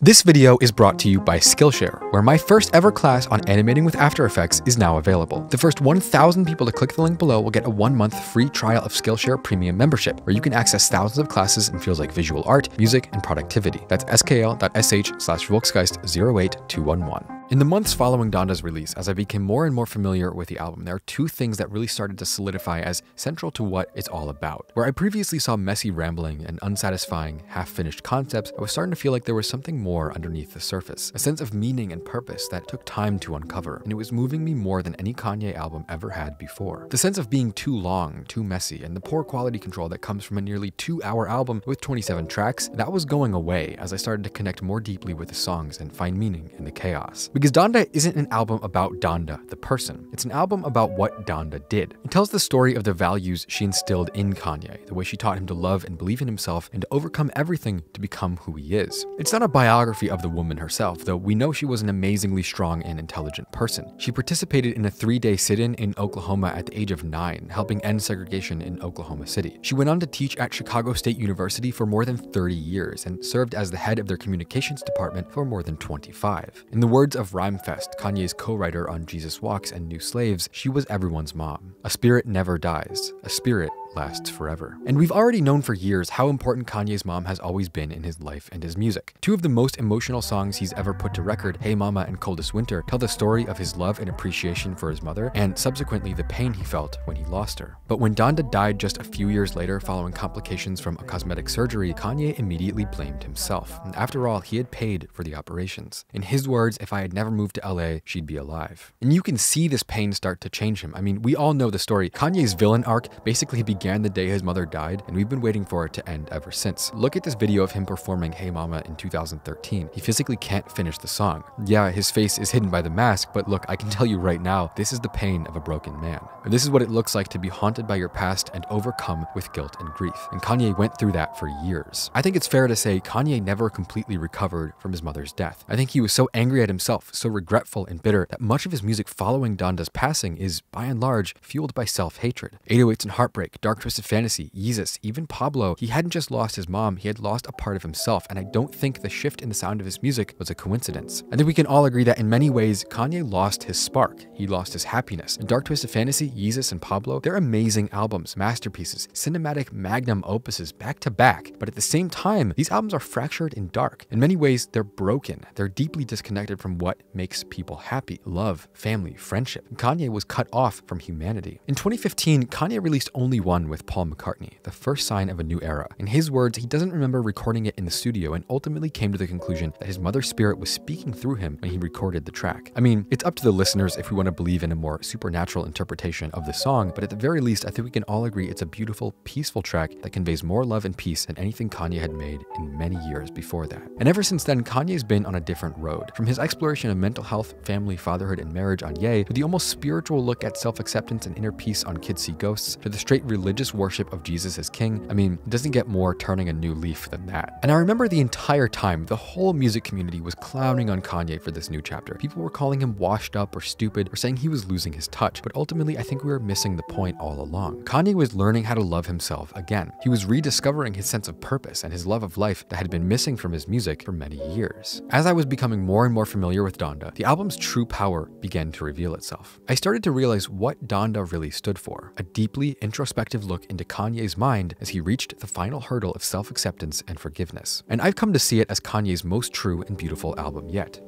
This video is brought to you by Skillshare, where my first ever class on animating with After Effects is now available. The first 1,000 people to click the link below will get a one month free trial of Skillshare Premium membership, where you can access thousands of classes in fields like visual art, music, and productivity. That's skl.sh slash Volksgeist08211. In the months following Donda's release, as I became more and more familiar with the album, there are two things that really started to solidify as central to what it's all about. Where I previously saw messy rambling and unsatisfying, half finished concepts, I was starting to feel like there was something more underneath the surface. A sense of meaning and purpose that took time to uncover, and it was moving me more than any Kanye album ever had before. The sense of being too long, too messy, and the poor quality control that comes from a nearly two hour album with 27 tracks, that was going away as I started to connect more deeply with the songs and find meaning in the chaos. Because Donda isn't an album about Donda, the person. It's an album about what Donda did. It tells the story of the values she instilled in Kanye, the way she taught him to love and believe in himself and to overcome everything to become who he is. It's not a biography of the woman herself, though we know she was an amazingly strong and intelligent person. She participated in a three-day sit-in in Oklahoma at the age of nine, helping end segregation in Oklahoma City. She went on to teach at Chicago State University for more than 30 years and served as the head of their communications department for more than 25. In the words of of Rhymefest, Kanye's co-writer on Jesus Walks and New Slaves, she was everyone's mom. A spirit never dies. A spirit lasts forever. And we've already known for years how important Kanye's mom has always been in his life and his music. Two of the most emotional songs he's ever put to record, Hey Mama and Coldest Winter, tell the story of his love and appreciation for his mother, and subsequently the pain he felt when he lost her. But when Donda died just a few years later following complications from a cosmetic surgery, Kanye immediately blamed himself. After all, he had paid for the operations. In his words, if I had never moved to LA, she'd be alive. And you can see this pain start to change him. I mean, we all know the story. Kanye's villain arc basically began began the day his mother died, and we've been waiting for it to end ever since. Look at this video of him performing Hey Mama in 2013. He physically can't finish the song. Yeah, his face is hidden by the mask, but look, I can tell you right now, this is the pain of a broken man. And this is what it looks like to be haunted by your past and overcome with guilt and grief. And Kanye went through that for years. I think it's fair to say Kanye never completely recovered from his mother's death. I think he was so angry at himself, so regretful and bitter, that much of his music following Donda's passing is, by and large, fueled by self-hatred. 808s and Heartbreak, Dark Dark Twisted Fantasy, Yeezus, even Pablo, he hadn't just lost his mom, he had lost a part of himself, and I don't think the shift in the sound of his music was a coincidence. I think we can all agree that in many ways, Kanye lost his spark. He lost his happiness. And Dark Twisted Fantasy, Yeezus, and Pablo, they're amazing albums, masterpieces, cinematic magnum opuses back to back, but at the same time, these albums are fractured and dark. In many ways, they're broken. They're deeply disconnected from what makes people happy love, family, friendship. Kanye was cut off from humanity. In 2015, Kanye released only one with Paul McCartney, the first sign of a new era. In his words, he doesn't remember recording it in the studio and ultimately came to the conclusion that his mother's spirit was speaking through him when he recorded the track. I mean, it's up to the listeners if we want to believe in a more supernatural interpretation of the song, but at the very least, I think we can all agree it's a beautiful, peaceful track that conveys more love and peace than anything Kanye had made in many years before that. And ever since then, Kanye's been on a different road. From his exploration of mental health, family, fatherhood, and marriage on Ye, to the almost spiritual look at self-acceptance and inner peace on Kids See Ghosts, to the straight religious religious worship of Jesus as king, I mean, it doesn't get more turning a new leaf than that. And I remember the entire time, the whole music community was clowning on Kanye for this new chapter. People were calling him washed up or stupid or saying he was losing his touch, but ultimately I think we were missing the point all along. Kanye was learning how to love himself again. He was rediscovering his sense of purpose and his love of life that had been missing from his music for many years. As I was becoming more and more familiar with Donda, the album's true power began to reveal itself. I started to realize what Donda really stood for, a deeply introspective look into Kanye's mind as he reached the final hurdle of self acceptance and forgiveness. And I've come to see it as Kanye's most true and beautiful album yet.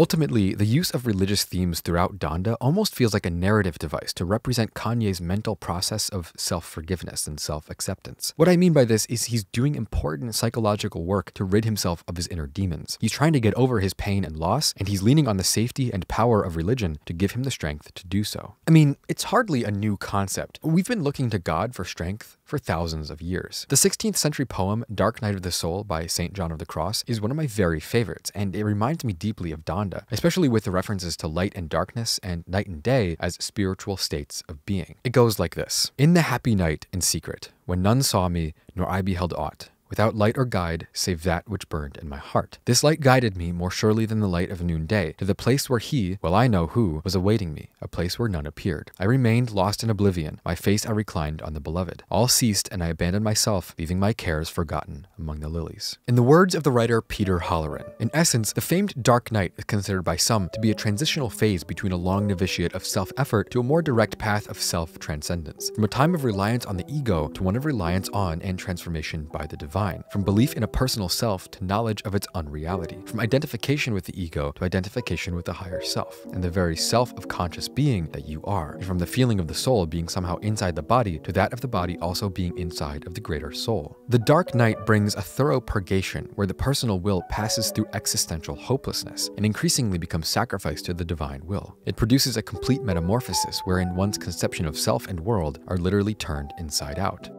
Ultimately, the use of religious themes throughout Donda almost feels like a narrative device to represent Kanye's mental process of self-forgiveness and self-acceptance. What I mean by this is he's doing important psychological work to rid himself of his inner demons. He's trying to get over his pain and loss, and he's leaning on the safety and power of religion to give him the strength to do so. I mean, it's hardly a new concept. We've been looking to God for strength for thousands of years. The 16th century poem Dark Night of the Soul by St. John of the Cross is one of my very favorites, and it reminds me deeply of Donda, especially with the references to light and darkness and night and day as spiritual states of being. It goes like this In the happy night in secret, when none saw me, nor I beheld aught, without light or guide save that which burned in my heart. This light guided me more surely than the light of noonday to the place where he, well I know who, was awaiting me, a place where none appeared. I remained lost in oblivion, my face I reclined on the beloved. All ceased, and I abandoned myself, leaving my cares forgotten among the lilies. In the words of the writer Peter Halloran, in essence, the famed Dark Night is considered by some to be a transitional phase between a long novitiate of self effort to a more direct path of self transcendence, from a time of reliance on the ego to one of reliance on and transformation by the divine, from belief in a personal self to knowledge of its unreality, from identification with the ego to identification with the higher self, and the very self of conscious being that you are, and from the feeling of the soul being somehow inside the body to that of the body also being inside of the greater soul. The Dark Night brings a thorough purgation where the personal will passes through existential hopelessness and increasingly becomes sacrificed to the divine will. It produces a complete metamorphosis wherein one's conception of self and world are literally turned inside out.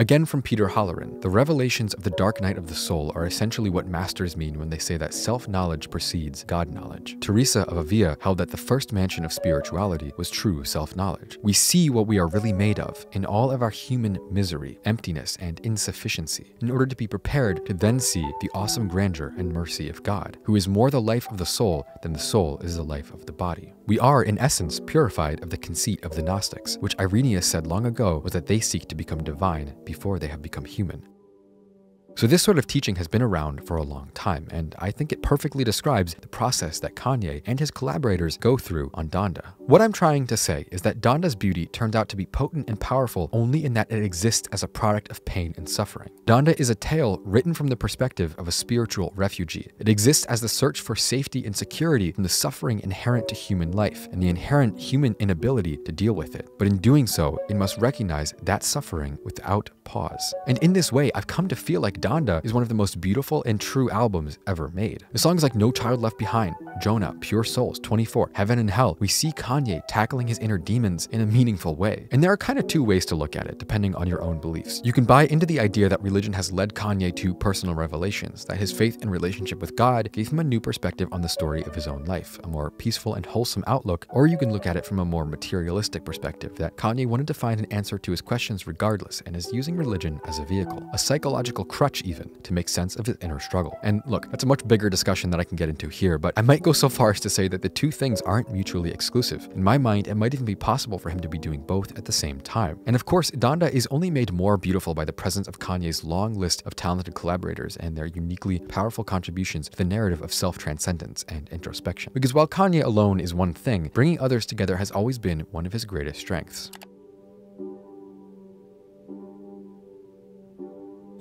Again from Peter Halloran, the revelations of the dark night of the soul are essentially what masters mean when they say that self-knowledge precedes God-knowledge. Teresa of Avila held that the first mansion of spirituality was true self-knowledge. We see what we are really made of in all of our human misery, emptiness, and insufficiency, in order to be prepared to then see the awesome grandeur and mercy of God, who is more the life of the soul than the soul is the life of the body. We are, in essence, purified of the conceit of the Gnostics, which Irenaeus said long ago was that they seek to become divine before they have become human. So, this sort of teaching has been around for a long time, and I think it perfectly describes the process that Kanye and his collaborators go through on Donda. What I'm trying to say is that Donda's beauty turns out to be potent and powerful only in that it exists as a product of pain and suffering. Donda is a tale written from the perspective of a spiritual refugee. It exists as the search for safety and security from the suffering inherent to human life and the inherent human inability to deal with it. But in doing so, it must recognize that suffering without pause. And in this way, I've come to feel like Donda is one of the most beautiful and true albums ever made. The songs like No Child Left Behind, Jonah, Pure Souls, 24, Heaven and Hell, we see Kanye tackling his inner demons in a meaningful way. And there are kind of two ways to look at it, depending on your own beliefs. You can buy into the idea that religion has led Kanye to personal revelations, that his faith and relationship with God gave him a new perspective on the story of his own life, a more peaceful and wholesome outlook, or you can look at it from a more materialistic perspective, that Kanye wanted to find an answer to his questions regardless and is using religion as a vehicle, a psychological crutch even, to make sense of his inner struggle. And look, that's a much bigger discussion that I can get into here, but I might go so far as to say that the two things aren't mutually exclusive. In my mind, it might even be possible for him to be doing both at the same time. And of course, Donda is only made more beautiful by the presence of Kanye's long list of talented collaborators and their uniquely powerful contributions to the narrative of self-transcendence and introspection. Because while Kanye alone is one thing, bringing others together has always been one of his greatest strengths.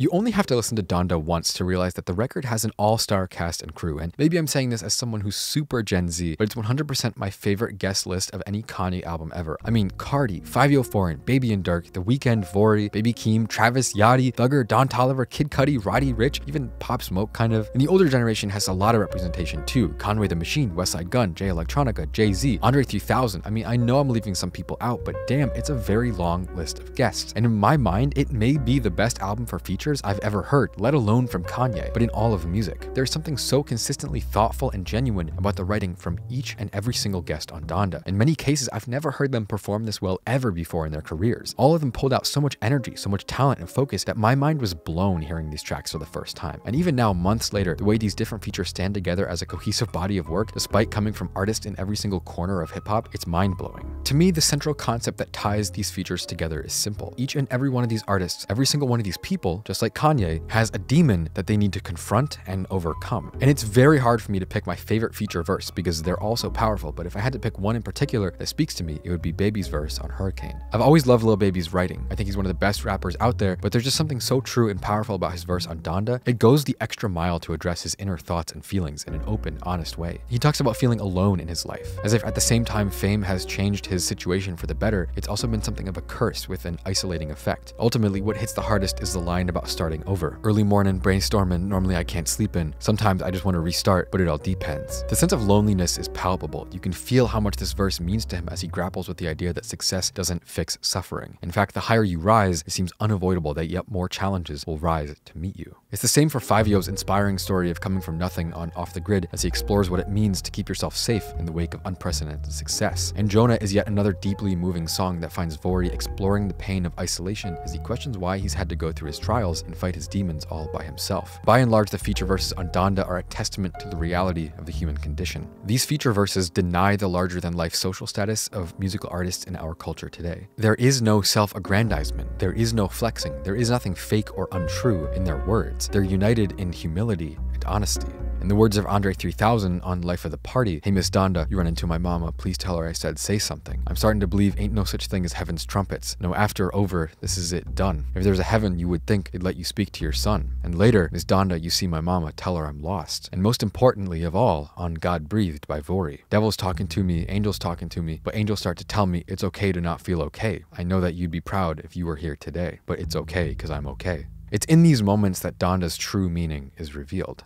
You only have to listen to Donda once to realize that the record has an all-star cast and crew, and maybe I'm saying this as someone who's super Gen Z, but it's 100% my favorite guest list of any Kanye album ever. I mean, Carti, Fivio Foreign, Baby and Durk, The Weeknd, Vory, Baby Keem, Travis, Yachty, Thugger, Don Toliver, Kid Cudi, Roddy Ricch, even Pop Smoke kind of. And the older generation has a lot of representation too. Conway the Machine, Westside Gunn, Jay Electronica, Jay-Z, Andre 3000. I mean, I know I'm leaving some people out, but damn, it's a very long list of guests. And in my mind, it may be the best album for I've ever heard, let alone from Kanye, but in all of music. There's something so consistently thoughtful and genuine about the writing from each and every single guest on Donda. In many cases, I've never heard them perform this well ever before in their careers. All of them pulled out so much energy, so much talent and focus that my mind was blown hearing these tracks for the first time. And even now, months later, the way these different features stand together as a cohesive body of work, despite coming from artists in every single corner of hip hop, it's mind blowing. To me, the central concept that ties these features together is simple. Each and every one of these artists, every single one of these people, just like Kanye, has a demon that they need to confront and overcome. And it's very hard for me to pick my favorite feature verse because they're all so powerful, but if I had to pick one in particular that speaks to me, it would be Baby's verse on Hurricane. I've always loved Lil Baby's writing. I think he's one of the best rappers out there, but there's just something so true and powerful about his verse on Donda. It goes the extra mile to address his inner thoughts and feelings in an open, honest way. He talks about feeling alone in his life, as if at the same time fame has changed his situation for the better, it's also been something of a curse with an isolating effect. Ultimately, what hits the hardest is the line about starting over. Early morning brainstorming, normally I can't sleep in. Sometimes I just want to restart, but it all depends. The sense of loneliness is palpable. You can feel how much this verse means to him as he grapples with the idea that success doesn't fix suffering. In fact, the higher you rise, it seems unavoidable that yet more challenges will rise to meet you. It's the same for Fivio's inspiring story of coming from nothing on Off the Grid as he explores what it means to keep yourself safe in the wake of unprecedented success. And Jonah is yet another deeply moving song that finds Vory exploring the pain of isolation as he questions why he's had to go through his trials trials and fight his demons all by himself. By and large, the feature verses on Donda are a testament to the reality of the human condition. These feature verses deny the larger than life social status of musical artists in our culture today. There is no self aggrandizement, there is no flexing, there is nothing fake or untrue in their words. They're united in humility and honesty. In the words of Andre 3000 on Life of the Party, Hey Miss Donda, you run into my mama, please tell her I said say something. I'm starting to believe ain't no such thing as heaven's trumpets. No after, over, this is it, done. If there's a heaven, you would think it'd let you speak to your son. And later, Miss Donda, you see my mama, tell her I'm lost. And most importantly of all, on God Breathed by Vory. Devil's talking to me, angels talking to me, but angels start to tell me it's okay to not feel okay. I know that you'd be proud if you were here today, but it's okay because I'm okay. It's in these moments that Donda's true meaning is revealed.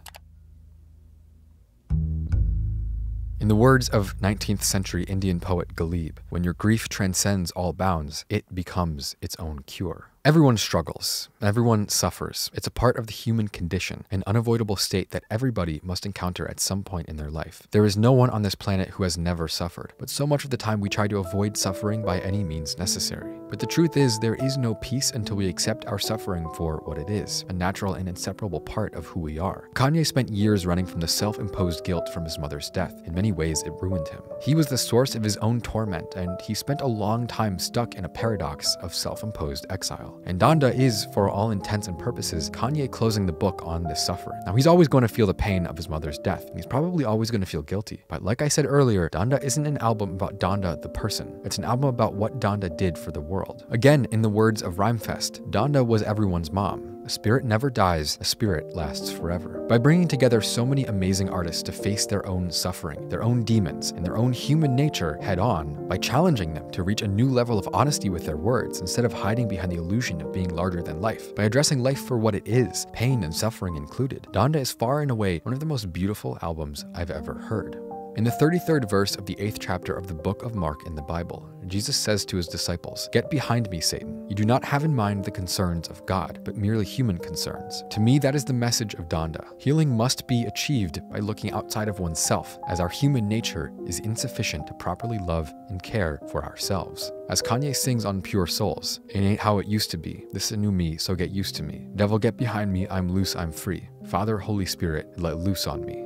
In the words of 19th century Indian poet Ghalib, when your grief transcends all bounds, it becomes its own cure. Everyone struggles. Everyone suffers. It's a part of the human condition, an unavoidable state that everybody must encounter at some point in their life. There is no one on this planet who has never suffered, but so much of the time we try to avoid suffering by any means necessary. But the truth is, there is no peace until we accept our suffering for what it is, a natural and inseparable part of who we are. Kanye spent years running from the self imposed guilt from his mother's death. In many ways, it ruined him. He was the source of his own torment, and he spent a long time stuck in a paradox of self imposed exile. And Donda is, for all intents and purposes, Kanye closing the book on this suffering. Now, he's always going to feel the pain of his mother's death, and he's probably always going to feel guilty. But like I said earlier, Donda isn't an album about Donda the person. It's an album about what Donda did for the world. Again, in the words of Rhymefest, Donda was everyone's mom. A spirit never dies, a spirit lasts forever. By bringing together so many amazing artists to face their own suffering, their own demons, and their own human nature head on, by challenging them to reach a new level of honesty with their words instead of hiding behind the illusion of being larger than life, by addressing life for what it is, pain and suffering included, Donda is far and away one of the most beautiful albums I've ever heard. In the 33rd verse of the 8th chapter of the book of Mark in the Bible, Jesus says to his disciples, Get behind me, Satan. You do not have in mind the concerns of God, but merely human concerns. To me, that is the message of Donda. Healing must be achieved by looking outside of oneself, as our human nature is insufficient to properly love and care for ourselves. As Kanye sings on Pure Souls, it ain't how it used to be. This is a new me, so get used to me. Devil, get behind me, I'm loose, I'm free. Father, Holy Spirit, let loose on me.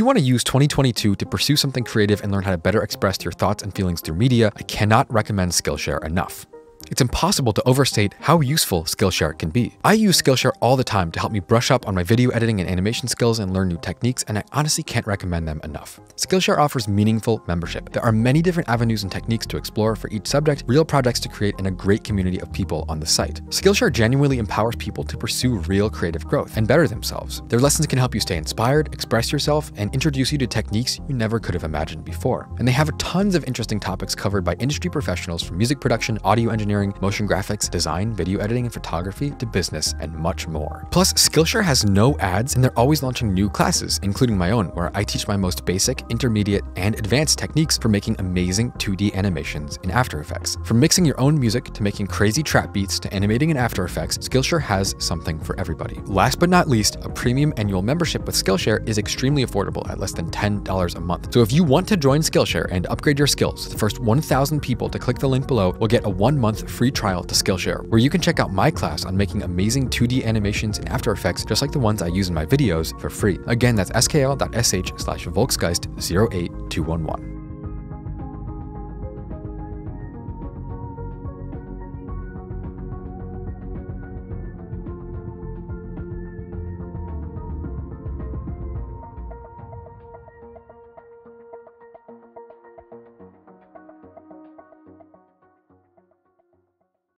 You want to use 2022 to pursue something creative and learn how to better express your thoughts and feelings through media, I cannot recommend Skillshare enough. It's impossible to overstate how useful Skillshare can be. I use Skillshare all the time to help me brush up on my video editing and animation skills and learn new techniques, and I honestly can't recommend them enough. Skillshare offers meaningful membership. There are many different avenues and techniques to explore for each subject, real projects to create, and a great community of people on the site. Skillshare genuinely empowers people to pursue real creative growth and better themselves. Their lessons can help you stay inspired, express yourself, and introduce you to techniques you never could have imagined before. And they have tons of interesting topics covered by industry professionals from music production, audio engineering, motion graphics, design, video editing, and photography to business and much more. Plus, Skillshare has no ads and they're always launching new classes, including my own, where I teach my most basic, intermediate, and advanced techniques for making amazing 2D animations in After Effects. From mixing your own music to making crazy trap beats to animating in After Effects, Skillshare has something for everybody. Last but not least, a premium annual membership with Skillshare is extremely affordable at less than $10 a month. So if you want to join Skillshare and upgrade your skills, the first 1,000 people to click the link below will get a one month free trial to Skillshare, where you can check out my class on making amazing 2D animations in After Effects just like the ones I use in my videos for free. Again, that's skl.sh slash volksgeist 08211.